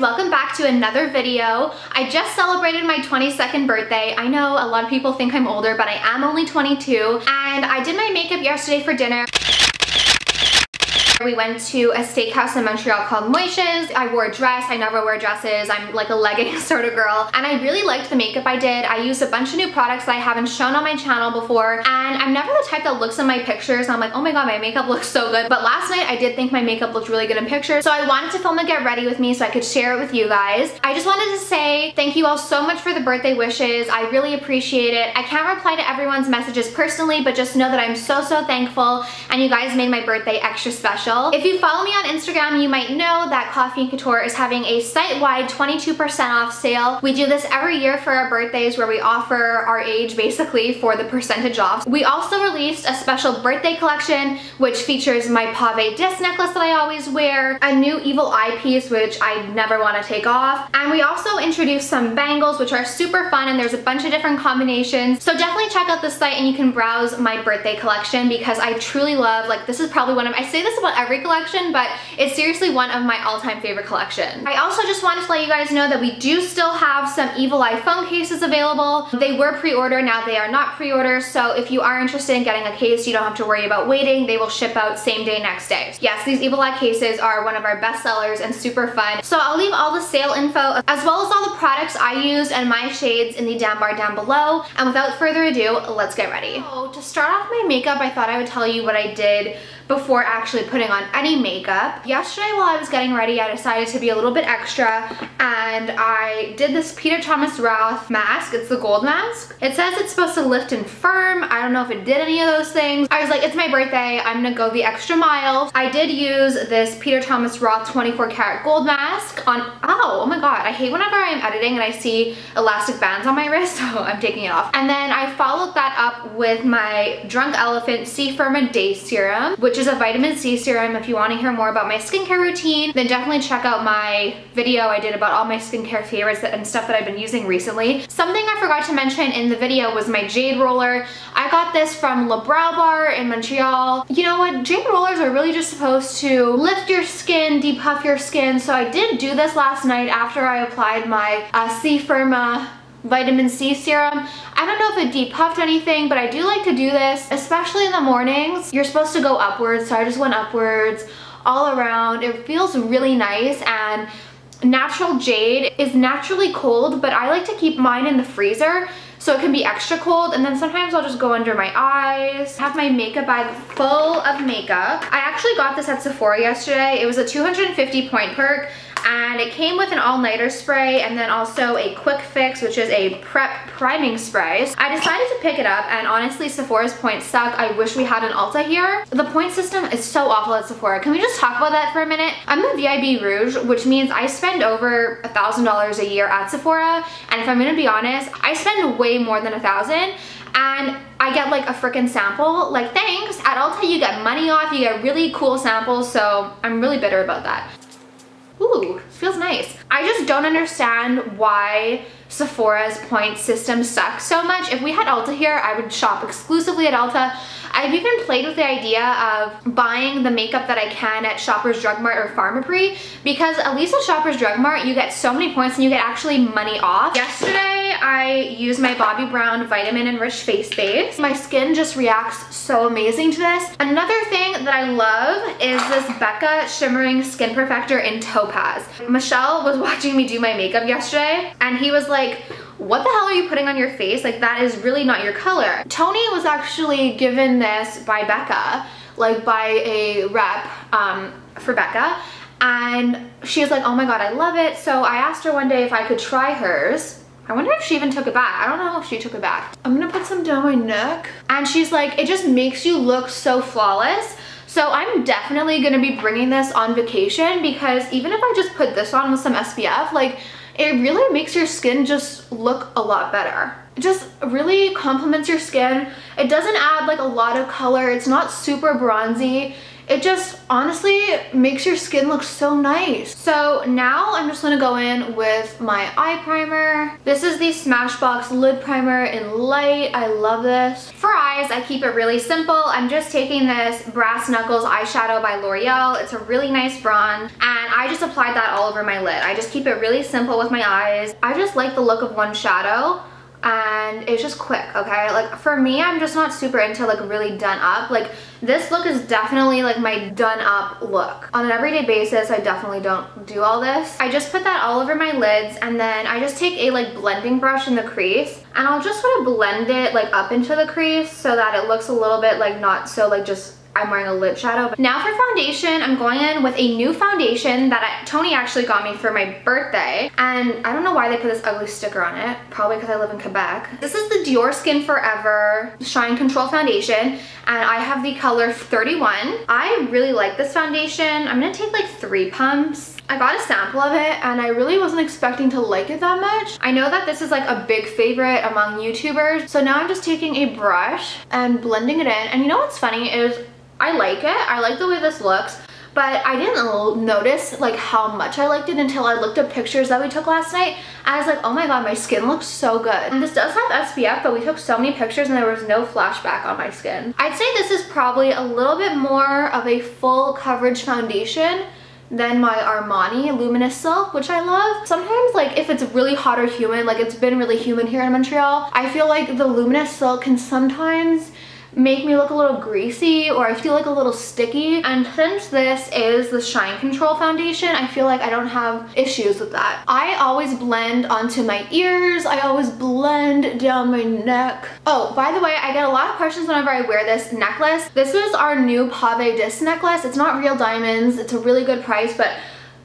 welcome back to another video. I just celebrated my 22nd birthday. I know a lot of people think I'm older, but I am only 22. And I did my makeup yesterday for dinner. We went to a steakhouse in Montreal called Moishes. I wore a dress. I never wear dresses. I'm like a leggings sort of girl. And I really liked the makeup I did. I used a bunch of new products that I haven't shown on my channel before. And I'm never the type that looks in my pictures and I'm like, oh my god, my makeup looks so good. But last night I did think my makeup looked really good in pictures. So I wanted to film a get ready with me so I could share it with you guys. I just wanted to say thank you all so much for the birthday wishes. I really appreciate it. I can't reply to everyone's messages personally, but just know that I'm so, so thankful. And you guys made my birthday extra special special. If you follow me on Instagram, you might know that Coffee and Couture is having a site-wide 22% off sale. We do this every year for our birthdays where we offer our age basically for the percentage off. We also released a special birthday collection which features my pave disc necklace that I always wear, a new evil eye piece which I never want to take off, and we also introduced some bangles which are super fun and there's a bunch of different combinations. So definitely check out the site and you can browse my birthday collection because I truly love, like this is probably one of, I say this about every collection, but it's seriously one of my all-time favorite collection. I also just wanted to let you guys know that we do still have some Evil Eye phone cases available. They were pre-order, now they are not pre-order, so if you are interested in getting a case, you don't have to worry about waiting. They will ship out same day, next day. Yes, these Evil Eye cases are one of our best sellers and super fun. So I'll leave all the sale info as well as all the products I used and my shades in the down bar down below. And without further ado, let's get ready. So to start off my makeup, I thought I would tell you what I did before actually putting on any makeup. Yesterday while I was getting ready, I decided to be a little bit extra and I did this Peter Thomas Roth mask. It's the gold mask. It says it's supposed to lift and firm. I don't know if it did any of those things. I was like, it's my birthday. I'm gonna go the extra mile. I did use this Peter Thomas Roth 24 karat gold mask on, oh, oh my God. I hate whenever I'm editing and I see elastic bands on my wrist, so I'm taking it off. And then I followed that up with my Drunk Elephant C-Firma Day Serum, which is a vitamin C serum. If you want to hear more about my skincare routine, then definitely check out my video I did about all my skincare favorites and stuff that I've been using recently. Something I forgot to mention in the video was my jade roller. I got this from Le Brow Bar in Montreal. You know what? Jade rollers are really just supposed to lift your skin, depuff your skin. So I did do this last night after I applied my uh, C Firma vitamin C serum. I don't know if it depuffed anything, but I do like to do this, especially in the mornings. You're supposed to go upwards, so I just went upwards all around. It feels really nice and natural jade is naturally cold, but I like to keep mine in the freezer so it can be extra cold and then sometimes I'll just go under my eyes. have my makeup bag full of makeup. I actually got this at Sephora yesterday. It was a 250 point perk and it came with an all-nighter spray and then also a quick fix which is a prep priming spray. I decided to pick it up and honestly Sephora's points suck. I wish we had an Ulta here. The point system is so awful at Sephora. Can we just talk about that for a minute? I'm a VIB Rouge which means I spend over a thousand dollars a year at Sephora and if I'm gonna be honest I spend way more than a thousand and I get like a freaking sample. Like thanks, at Ulta you get money off, you get really cool samples, so I'm really bitter about that. Ooh, feels nice. I just don't understand why Sephora's point system sucks so much. If we had Ulta here, I would shop exclusively at Ulta. I've even played with the idea of buying the makeup that I can at Shoppers Drug Mart or Pharmaprix because at least at Shoppers Drug Mart you get so many points and you get actually money off. Yesterday I used my Bobbi Brown Vitamin Enriched Face Base. My skin just reacts so amazing to this. Another thing that I love is this Becca Shimmering Skin Perfector in Topaz. Michelle was watching me do my makeup yesterday and he was like, what the hell are you putting on your face? Like that is really not your color. Toni was actually given this by Becca, like by a rep um, for Becca. And she was like, oh my God, I love it. So I asked her one day if I could try hers. I wonder if she even took it back. I don't know if she took it back. I'm gonna put some down my neck. And she's like, it just makes you look so flawless. So I'm definitely gonna be bringing this on vacation because even if I just put this on with some SPF, like it really makes your skin just look a lot better. It just really complements your skin. It doesn't add like a lot of color. It's not super bronzy. It just honestly makes your skin look so nice. So now I'm just gonna go in with my eye primer. This is the Smashbox Lid Primer in Light. I love this. For eyes, I keep it really simple. I'm just taking this Brass Knuckles eyeshadow by L'Oreal. It's a really nice bronze and I just applied that all over my lid. I just keep it really simple with my eyes. I just like the look of one shadow and it's just quick okay? Like for me i'm just not super into like really done up. Like this look is definitely like my done up look. On an everyday basis i definitely don't do all this. I just put that all over my lids and then i just take a like blending brush in the crease and i'll just sort of blend it like up into the crease so that it looks a little bit like not so like just I'm wearing a lip shadow. Now for foundation, I'm going in with a new foundation that I, Toni actually got me for my birthday. And I don't know why they put this ugly sticker on it. Probably because I live in Quebec. This is the Diorskin Forever Shine Control Foundation. And I have the color 31. I really like this foundation. I'm gonna take like three pumps. I got a sample of it and I really wasn't expecting to like it that much. I know that this is like a big favorite among YouTubers. So now I'm just taking a brush and blending it in. And you know what's funny is I like it. I like the way this looks but I didn't notice like how much I liked it until I looked at pictures that we took last night. I was like, oh my god, my skin looks so good. And this does have SPF, but we took so many pictures and there was no flashback on my skin. I'd say this is probably a little bit more of a full coverage foundation than my Armani Luminous Silk, which I love. Sometimes like if it's really hot or humid, like it's been really humid here in Montreal, I feel like the Luminous Silk can sometimes make me look a little greasy or I feel like a little sticky. And since this is the Shine Control Foundation, I feel like I don't have issues with that. I always blend onto my ears. I always blend down my neck. Oh, by the way, I get a lot of questions whenever I wear this necklace. This is our new Pave disc necklace. It's not real diamonds. It's a really good price, but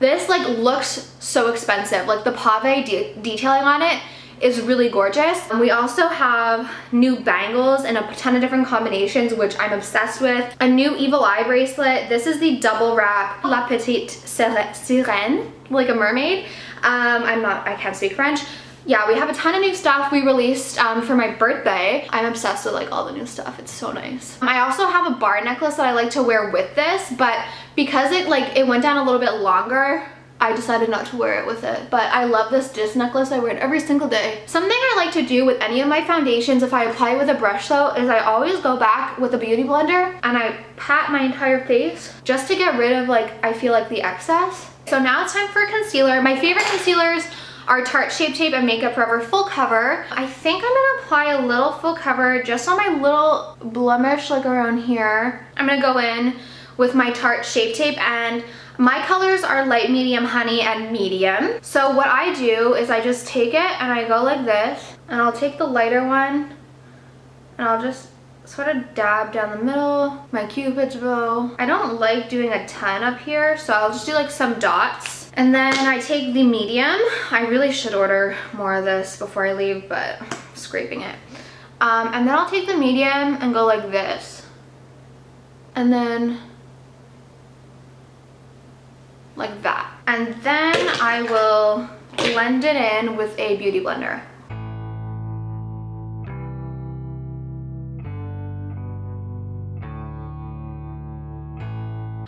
this like looks so expensive. Like the Pave de detailing on it is really gorgeous. We also have new bangles in a ton of different combinations, which I'm obsessed with. A new evil eye bracelet. This is the double wrap La Petite Sirène, like a mermaid. Um, I'm not, I can't speak French. Yeah, we have a ton of new stuff we released um, for my birthday. I'm obsessed with like all the new stuff. It's so nice. I also have a bar necklace that I like to wear with this, but because it like it went down a little bit longer, I decided not to wear it with it. But I love this disc necklace. I wear it every single day. Something I like to do with any of my foundations if I apply with a brush though is I always go back with a beauty blender and I pat my entire face just to get rid of like, I feel like the excess. So now it's time for concealer. My favorite concealers are Tarte Shape Tape and Make Up For Ever Full Cover. I think I'm gonna apply a little full cover just on my little blemish like around here. I'm gonna go in with my Tarte Shape Tape and my colors are light, medium, honey, and medium. So what I do is I just take it and I go like this and I'll take the lighter one and I'll just sort of dab down the middle, my cupid's bow. I don't like doing a ton up here, so I'll just do like some dots. And then I take the medium. I really should order more of this before I leave, but I'm scraping it. Um, and then I'll take the medium and go like this. And then like that. And then I will blend it in with a beauty blender.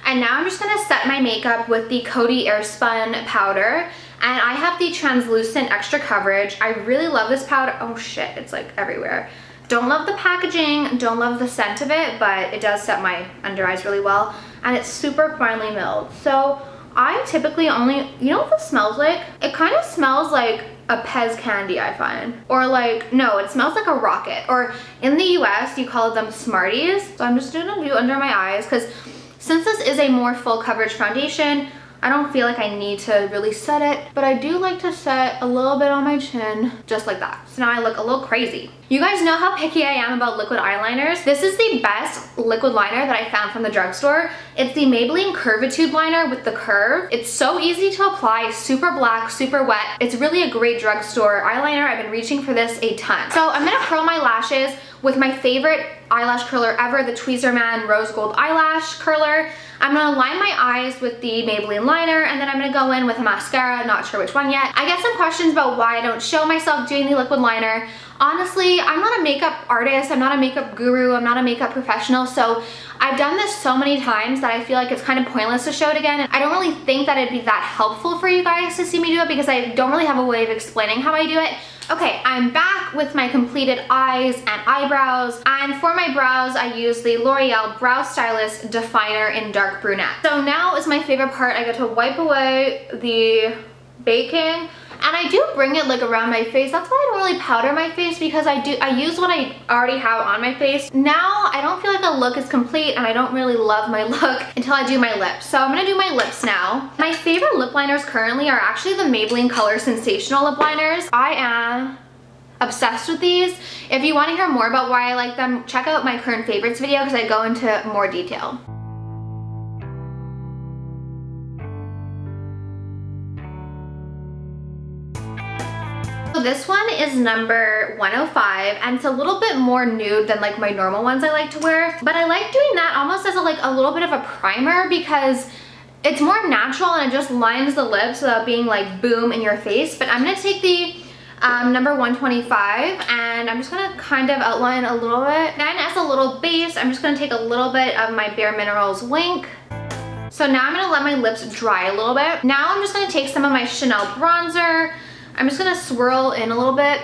And now I'm just gonna set my makeup with the Coty Airspun powder. And I have the translucent extra coverage. I really love this powder. Oh shit, it's like everywhere. Don't love the packaging, don't love the scent of it, but it does set my under eyes really well. And it's super finely milled. So I typically only, you know what this smells like? It kind of smells like a Pez candy, I find. Or like, no, it smells like a rocket. Or in the US, you call them Smarties. So I'm just gonna do under my eyes because since this is a more full coverage foundation, I don't feel like I need to really set it, but I do like to set a little bit on my chin, just like that. So now I look a little crazy. You guys know how picky I am about liquid eyeliners. This is the best liquid liner that I found from the drugstore. It's the Maybelline Curvitude liner with the curve. It's so easy to apply, super black, super wet. It's really a great drugstore eyeliner. I've been reaching for this a ton. So I'm gonna curl my lashes with my favorite eyelash curler ever, the Tweezerman Rose Gold Eyelash Curler. I'm gonna line my eyes with the Maybelline liner and then I'm gonna go in with a mascara, not sure which one yet. I get some questions about why I don't show myself doing the liquid liner. Honestly, I'm not a makeup artist, I'm not a makeup guru, I'm not a makeup professional, so I've done this so many times that I feel like it's kind of pointless to show it again. And I don't really think that it'd be that helpful for you guys to see me do it because I don't really have a way of explaining how I do it. Okay, I'm back with my completed eyes and eyebrows. And for my brows, I use the L'Oreal Brow Stylist Definer in Dark Brunette. So now is my favorite part. I get to wipe away the baking and I do bring it like around my face. That's why I don't really powder my face because I do I use what I already have on my face. Now I don't feel like the look is complete and I don't really love my look until I do my lips. So I'm gonna do my lips now. My favorite lip liners currently are actually the Maybelline Color Sensational lip liners. I am obsessed with these. If you want to hear more about why I like them, check out my current favorites video because I go into more detail. This one is number 105 and it's a little bit more nude than like my normal ones I like to wear. But I like doing that almost as a, like a little bit of a primer because it's more natural and it just lines the lips without being like boom in your face. But I'm gonna take the um, number 125 and I'm just gonna kind of outline a little bit. Then as a little base, I'm just gonna take a little bit of my Bare Minerals Wink so now I'm gonna let my lips dry a little bit. Now I'm just gonna take some of my Chanel bronzer, I'm just gonna swirl in a little bit.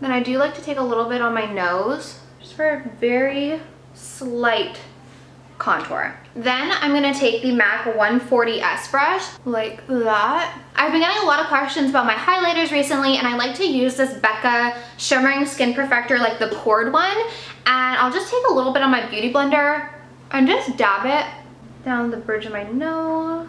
Then I do like to take a little bit on my nose, just for a very slight contour. Then I'm gonna take the MAC 140S brush, like that. I've been getting a lot of questions about my highlighters recently and I like to use this Becca Shimmering Skin Perfector, like the poured one. And I'll just take a little bit on my Beauty Blender and just dab it down the bridge of my nose.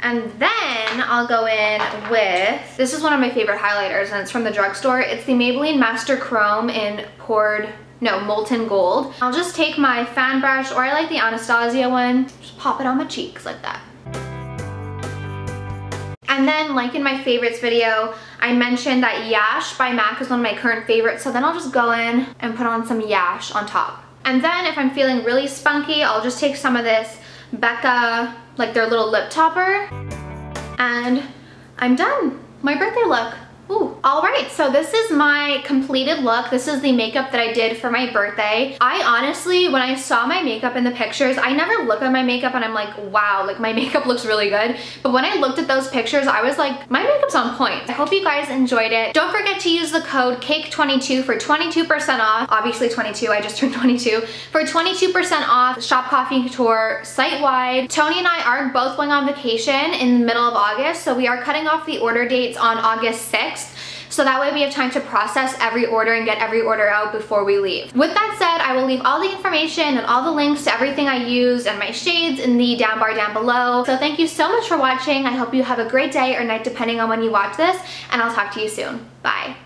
And then I'll go in with, this is one of my favorite highlighters and it's from the drugstore. It's the Maybelline Master Chrome in poured no, molten gold. I'll just take my fan brush, or I like the Anastasia one, just pop it on my cheeks like that. And then, like in my favorites video, I mentioned that Yash by MAC is one of my current favorites, so then I'll just go in and put on some Yash on top. And then if I'm feeling really spunky, I'll just take some of this Becca, like their little lip topper, and I'm done. My birthday look. All right, so this is my completed look. This is the makeup that I did for my birthday. I honestly, when I saw my makeup in the pictures, I never look at my makeup and I'm like, wow, like my makeup looks really good. But when I looked at those pictures, I was like, my makeup's on point. I hope you guys enjoyed it. Don't forget to use the code CAKE22 for 22% off. Obviously 22, I just turned 22. For 22% off Shop Coffee Couture site-wide. Toni and I are both going on vacation in the middle of August, so we are cutting off the order dates on August 6th so that way we have time to process every order and get every order out before we leave. With that said, I will leave all the information and all the links to everything I use and my shades in the down bar down below. So thank you so much for watching. I hope you have a great day or night depending on when you watch this and I'll talk to you soon. Bye.